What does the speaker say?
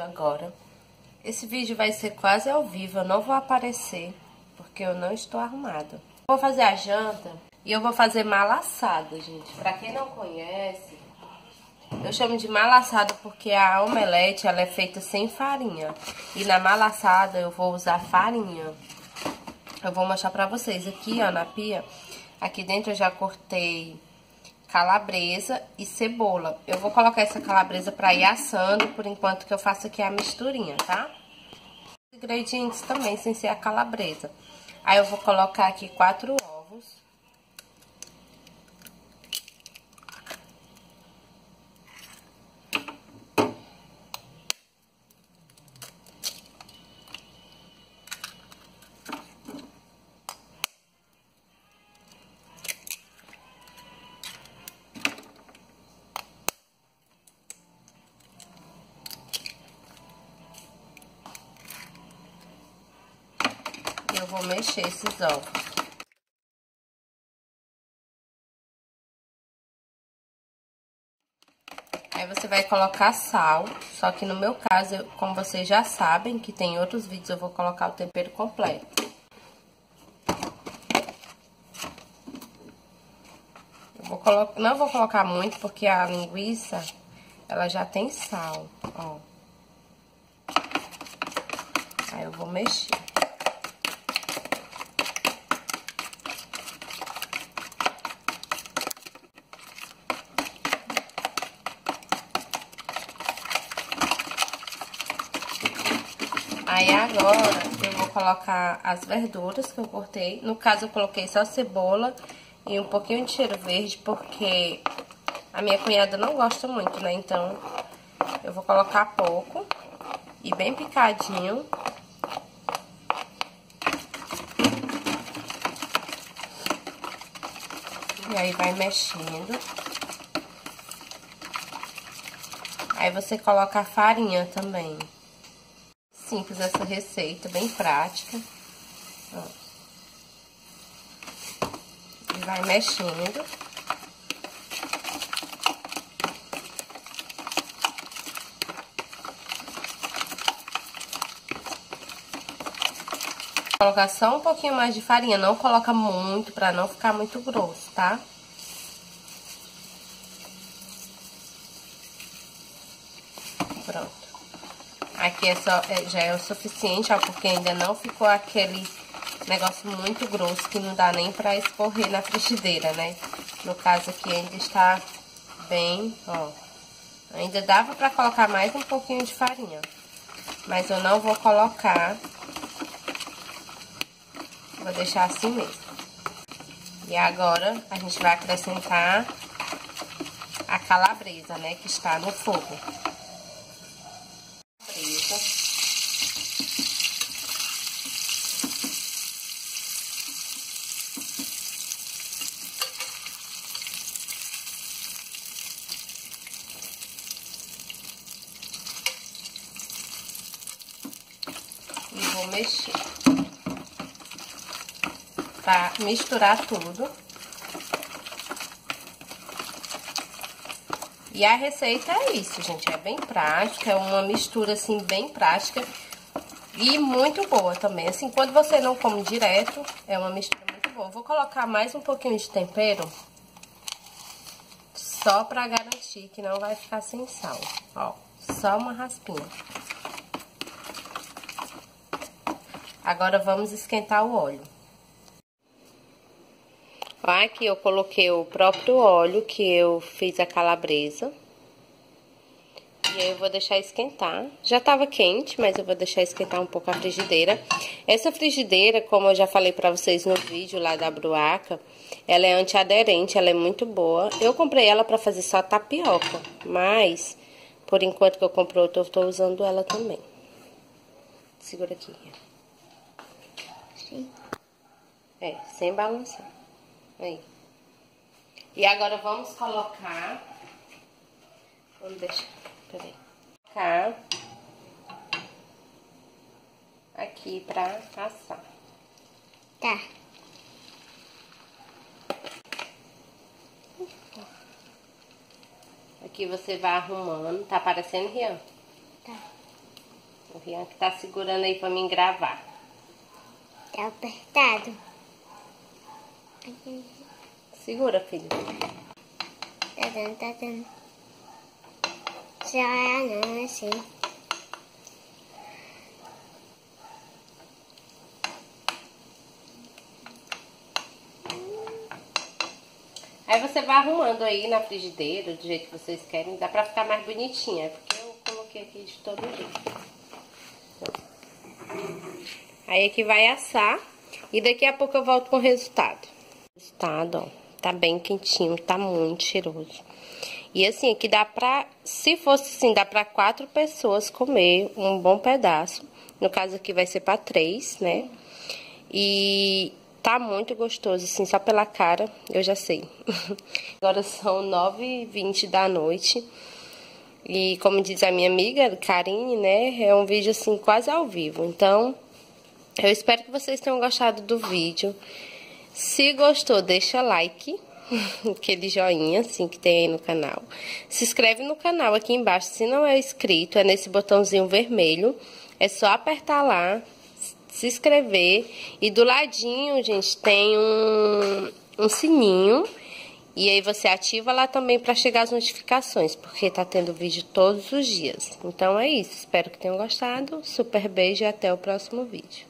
vídeo agora. Esse vídeo vai ser quase ao vivo, eu não vou aparecer, porque eu não estou arrumada. Vou fazer a janta e eu vou fazer malaçada, gente. Pra quem não conhece, eu chamo de malaçada porque a omelete ela é feita sem farinha. E na malaçada eu vou usar farinha. Eu vou mostrar pra vocês aqui, ó, na pia. Aqui dentro eu já cortei calabresa e cebola. Eu vou colocar essa calabresa pra ir assando por enquanto que eu faço aqui a misturinha, tá? Ingredientes também, sem ser a calabresa. Aí eu vou colocar aqui quatro ovos. Eu vou mexer esses ovos. Aí você vai colocar sal, só que no meu caso, eu, como vocês já sabem, que tem outros vídeos, eu vou colocar o tempero completo. Eu vou colocar, não vou colocar muito, porque a linguiça, ela já tem sal, ó. Aí eu vou mexer. Aí agora eu vou colocar as verduras que eu cortei. No caso eu coloquei só cebola e um pouquinho de cheiro verde, porque a minha cunhada não gosta muito, né? Então eu vou colocar pouco e bem picadinho. E aí vai mexendo. Aí você coloca a farinha também simples essa receita, bem prática. Ó. E vai mexendo. Colocar só um pouquinho mais de farinha, não coloca muito, pra não ficar muito grosso, tá? Pronto. Aqui é só, é, já é o suficiente, ó, porque ainda não ficou aquele negócio muito grosso que não dá nem pra escorrer na frigideira, né? No caso aqui ainda está bem, ó. Ainda dava pra colocar mais um pouquinho de farinha. Mas eu não vou colocar. Vou deixar assim mesmo. E agora a gente vai acrescentar a calabresa, né? Que está no fogo. Mexer. Pra misturar tudo. E a receita é isso, gente. É bem prática, é uma mistura, assim, bem prática. E muito boa também. Assim, quando você não come direto, é uma mistura muito boa. Vou colocar mais um pouquinho de tempero. Só pra garantir que não vai ficar sem sal. Ó, só uma raspinha. Agora, vamos esquentar o óleo. Aqui eu coloquei o próprio óleo que eu fiz a calabresa. E aí eu vou deixar esquentar. Já tava quente, mas eu vou deixar esquentar um pouco a frigideira. Essa frigideira, como eu já falei pra vocês no vídeo lá da Bruaca, ela é antiaderente, ela é muito boa. Eu comprei ela pra fazer só tapioca, mas por enquanto que eu comprei, eu tô usando ela também. Segura aqui. Sim. É, sem balançar. Aí. E agora vamos colocar... Vamos deixar... Peraí. Colocar... Aqui pra assar. Tá. Aqui você vai arrumando. Tá aparecendo, Rian? Tá. O Rian que tá segurando aí pra mim gravar. Tá apertado. Segura, filho. Tá dando, tá dando. Já é assim. Aí você vai arrumando aí na frigideira, do jeito que vocês querem. Dá pra ficar mais bonitinha, é porque eu coloquei aqui de todo jeito. Aí aqui vai assar. E daqui a pouco eu volto com o resultado. Resultado, ó. Tá bem quentinho, tá muito cheiroso. E assim, aqui dá pra... Se fosse assim, dá pra quatro pessoas comer um bom pedaço. No caso aqui vai ser pra três, né? E Tá muito gostoso, assim, só pela cara, eu já sei. Agora são 9h20 da noite. E como diz a minha amiga, Karine, né, é um vídeo, assim, quase ao vivo. Então, eu espero que vocês tenham gostado do vídeo. Se gostou, deixa like, aquele joinha, assim, que tem aí no canal. Se inscreve no canal aqui embaixo, se não é inscrito, é nesse botãozinho vermelho. É só apertar lá, se inscrever. E do ladinho, gente, tem um, um sininho. E aí você ativa lá também para chegar as notificações, porque tá tendo vídeo todos os dias. Então é isso, espero que tenham gostado. Super beijo e até o próximo vídeo.